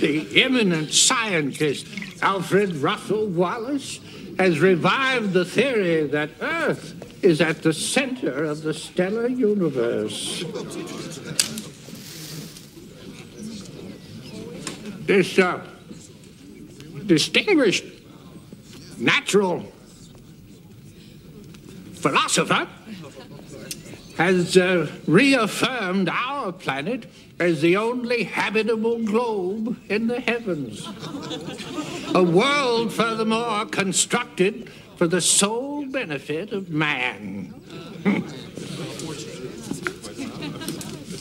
the eminent scientist Alfred Russel Wallace has revived the theory that Earth is at the center of the stellar universe. This uh, distinguished natural philosopher has uh, reaffirmed our planet as the only habitable globe in the heavens. A world, furthermore, constructed for the sole benefit of man.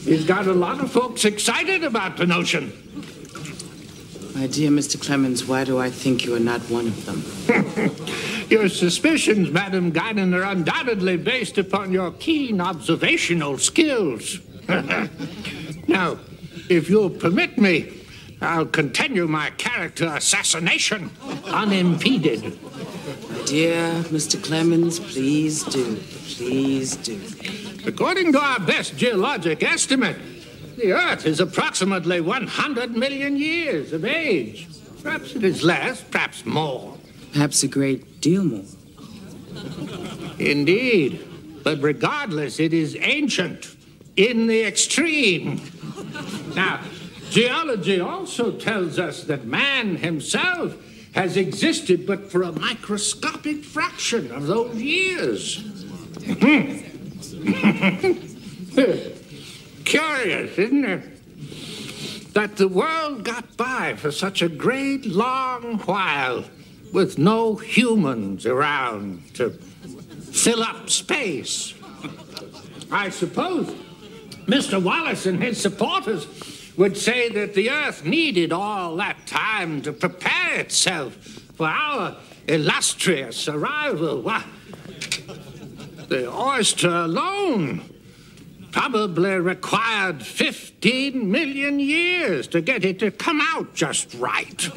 He's got a lot of folks excited about the notion. My dear Mr. Clemens, why do I think you are not one of them? your suspicions, Madam Guinan, are undoubtedly based upon your keen observational skills. now, if you'll permit me, I'll continue my character assassination unimpeded. My dear Mr. Clemens, please do. Please do. According to our best geologic estimate, the Earth is approximately 100 million years of age. Perhaps it is less, perhaps more. Perhaps a great deal more. Indeed. But regardless, it is ancient in the extreme. Now, geology also tells us that man himself has existed but for a microscopic fraction of those years. Curious, isn't it? That the world got by for such a great long while with no humans around to fill up space. I suppose Mr. Wallace and his supporters would say that the Earth needed all that time to prepare itself for our illustrious arrival. Why, the oyster alone probably required 15 million years to get it to come out just right.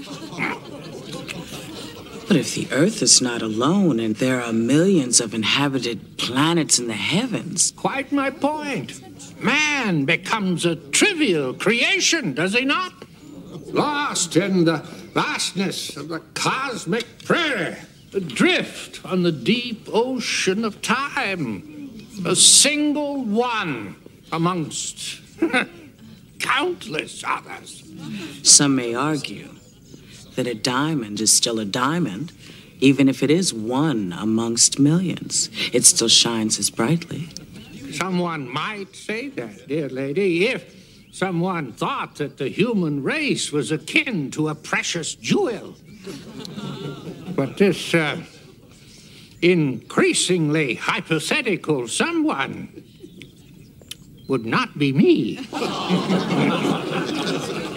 But if the Earth is not alone and there are millions of inhabited planets in the heavens. Quite my point. Man becomes a trivial creation, does he not? Lost in the vastness of the cosmic prairie, adrift on the deep ocean of time a single one amongst countless others. Some may argue that a diamond is still a diamond, even if it is one amongst millions. It still shines as brightly. Someone might say that, dear lady, if someone thought that the human race was akin to a precious jewel. But this uh, increasingly hypothetical someone would not be me.